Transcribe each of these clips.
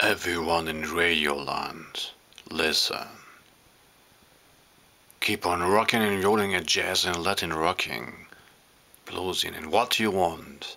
Everyone in Radioland, listen. Keep on rocking and rolling at jazz and Latin rocking, bluesing and what you want.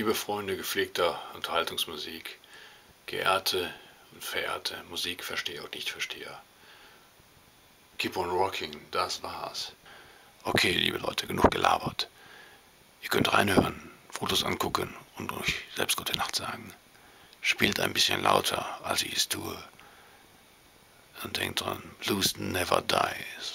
Liebe Freunde gepflegter Unterhaltungsmusik, geehrte und verehrte Musikversteher und Nichtversteher, keep on rocking, das war's. Okay, liebe Leute, genug gelabert. Ihr könnt reinhören, Fotos angucken und euch selbst gute Nacht sagen. Spielt ein bisschen lauter, als ich es tue. Und denkt dran, blues never dies.